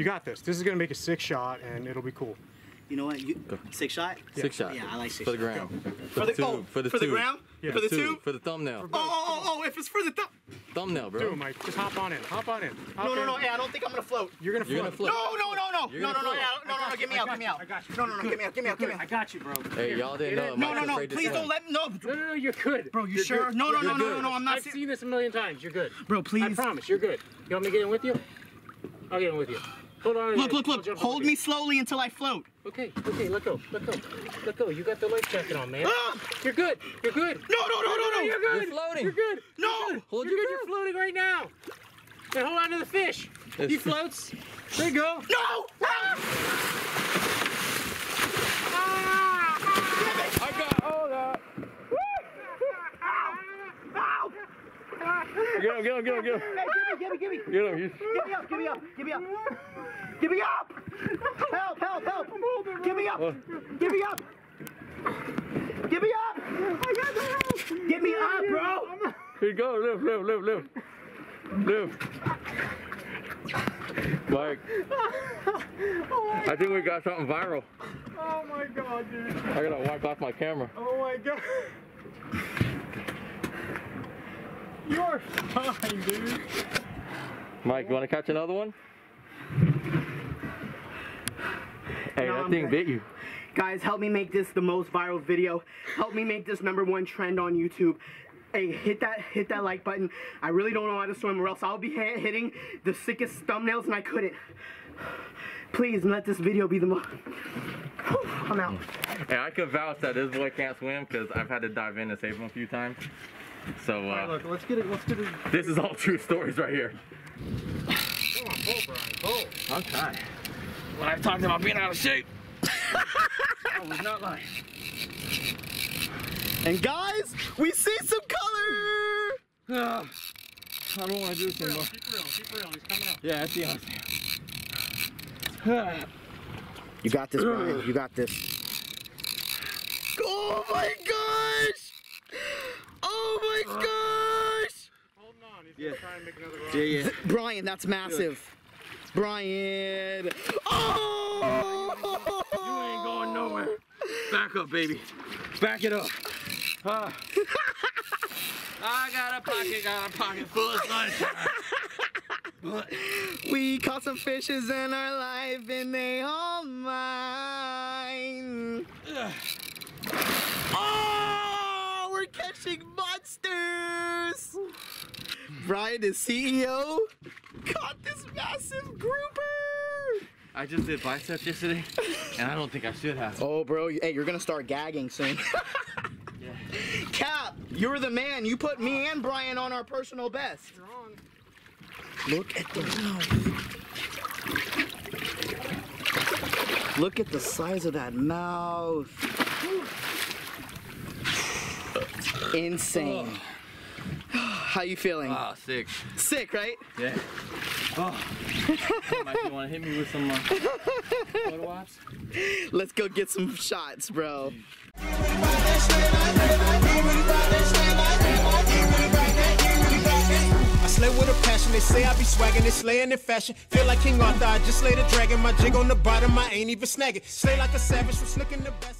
You got this. This is gonna make a six shot, and it'll be cool. You know what? You six shot. Six shot. Yeah, I like six For the shot. ground. For the- two. oh, for the for the ground? Yeah. For the two. two? For the thumbnail. Oh, oh, oh, oh, if it's for the thumb. Thumbnail, bro. Do it, Mike. Just hop on in. Hop on in. Hop No, no, in. no. Hey, I don't think I'm gonna float. You're gonna float. You're gonna float. No, no, no, no, You're no, no, no, yeah, no, no, no. Get me out, get me out. I got you. No, no, no. Get me out, get me out, get me I got you, bro. Hey, y'all didn't know. No, no, no. Please don't let no, No, no, no. You're good, bro. You sure? No, no, no, no, no, no. I'm not. I've seen this a million times. You're good. Bro, please. I promise. You're good. You want me to get in with you? I'll get in with you. Hold on. Look, look, look. jump Hold me slowly until I float. Okay, okay. Let go. Let go. Let go. You got the life jacket on, man. Ah! You're good. You're good. No, no, no, no, no. You're good. You're floating. You're good. No. Hold You're your good. You're floating right now. And hold on to the fish. He floats. There you go. No. Ah! I got all that. Ow! Get him, get him, get him, get him. Hey, give me, give me, give me. Get him. He's... Give me up, give me up, give me up. Give me up! Help, help, help! Give me up! Give me up! Give me up! I got the help! Get me up, bro! Here you go. Live, live, live, live. Live. Mike. I think we got something viral. Oh my god, dude. I gotta wipe off my camera. Oh my god. You're fine, dude. Mike, you wanna catch another one? Hey, No, that I'm thing good. bit you. Guys, help me make this the most viral video. Help me make this number one trend on YouTube. Hey, hit that hit that like button. I really don't know how to swim or else I'll be hitting the sickest thumbnails and I couldn't. Please let this video be the most. I'm out. Hey, I could vouch that this boy can't swim because I've had to dive in to save him a few times. So uh, Look, let's get it. Let's get it. this is all true stories right here. Come on, pull, Bryan. Pull. I'm tired. When I talked about being out of shape, I was not lying. And guys, we see some color. I don't want to do this anymore. Keep real. Keep real. He's coming up. Yeah, that's the honest. You got this, Bryan. You got this. Oh my gosh! Oh my gosh! Hold on. He's gonna try and make another run. Yeah, yeah. Bryan, that's massive. Bryan. Oh! You ain't going nowhere. Back up, baby. Back it up. Ah. I got a pocket, got a pocket full of sunshine. We caught some fishes in our life and they all mine. Oh, we're catching. Bryan, is CEO, caught this massive grouper. I just did biceps yesterday, and I don't think I should have. Oh, bro, hey, you're gonna start gagging soon. Cap, you're the man. You put me and Bryan on our personal best. Look at the mouth. Look at the size of that mouth. Insane. How you feeling? Ah, sick. Sick, right? Yeah. Oh. Mike, you want to hit me with some uh, photo ops? Let's go get some shots, bro. I slay with a passion, they say I be swagging, they slaying in fashion. Feel like King Arthur, I just slay the dragon. My jig on the bottom, I ain't even snagging. Slay like a savage, from slicking the best.